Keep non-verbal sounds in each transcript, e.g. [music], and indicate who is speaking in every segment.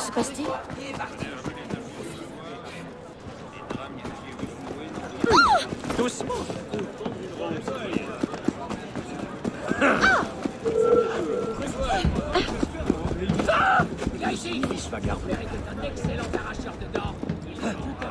Speaker 1: se passe-t-il
Speaker 2: Doucement
Speaker 3: Viens ici Fils Vagard. Père est un excellent arracheur de dents. Il est tout à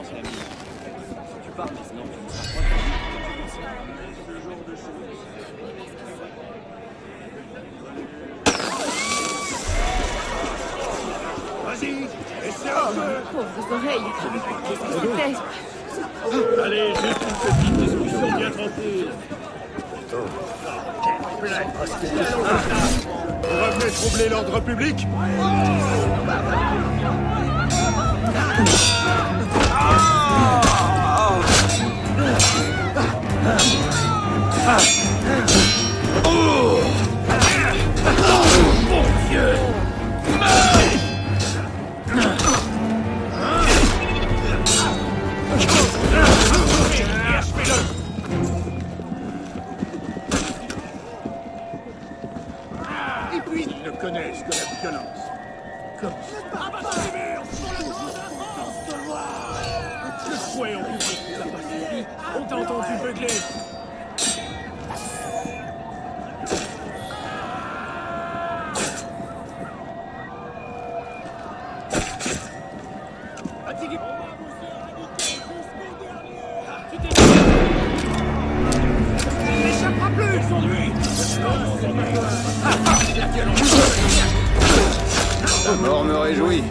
Speaker 2: de l'ami. Si tu pars maintenant, tu ne seras pas
Speaker 4: Vas-y, essaie un peu
Speaker 1: Pauvres oreilles. Qu'est-ce que c'était
Speaker 4: Allez, juste une petite discussion bien tranquille. Vous revenez troubler l'ordre public Et suffi. On t'a entendu beugler. Fatigué. Tu t'es- Il n'échappera plus aujourd'hui
Speaker 5: La mort me réjouit.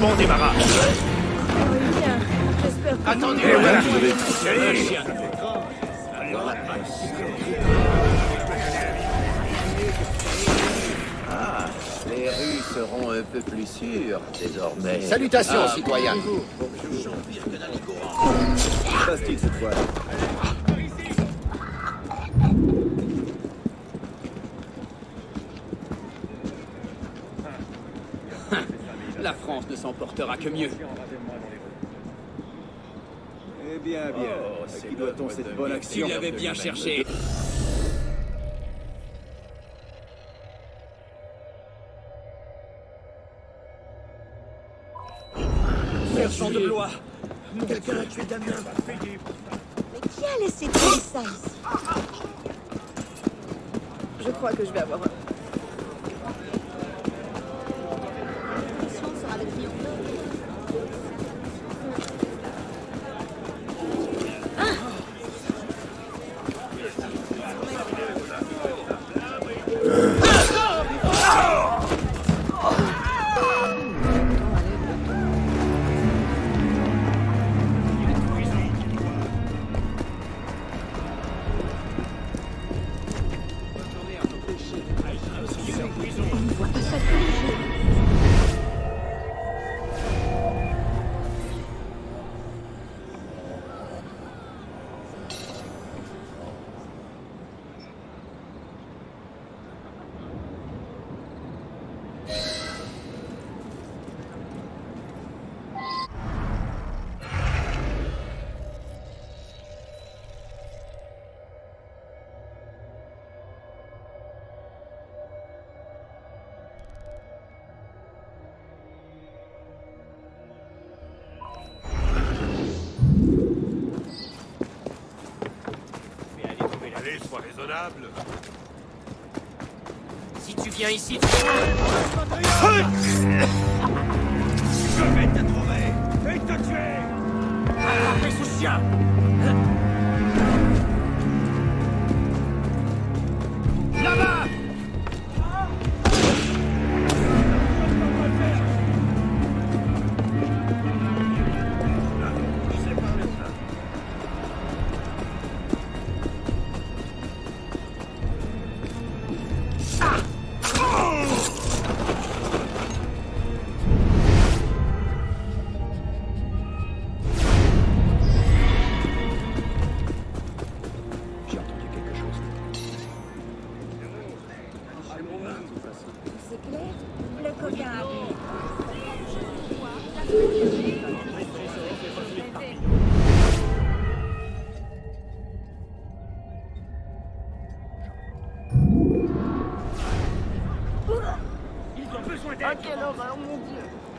Speaker 4: Bon débarras.
Speaker 1: Bien.
Speaker 4: Attendez,
Speaker 5: Les rues seront un peu plus sûres désormais.
Speaker 6: Salutations, citoyens.
Speaker 5: Que passe-t-il cette fois [laughs]
Speaker 2: La France ne s'en portera que mieux.
Speaker 5: Eh bien, bien. à qui doit-on cette bonne action
Speaker 2: Il avait bien cherché. Sergent de Blois
Speaker 6: Quelqu'un a tué Damien.
Speaker 1: Mais qui a laissé tomber ça ici Je crois que je vais avoir un...
Speaker 4: Raisonnable.
Speaker 3: Si tu viens ici, tu...
Speaker 4: Je vais te trouver et te tuer.
Speaker 3: Attrapez ce chien Ils ont besoin d'aide
Speaker 1: quelle horreur, mon Dieu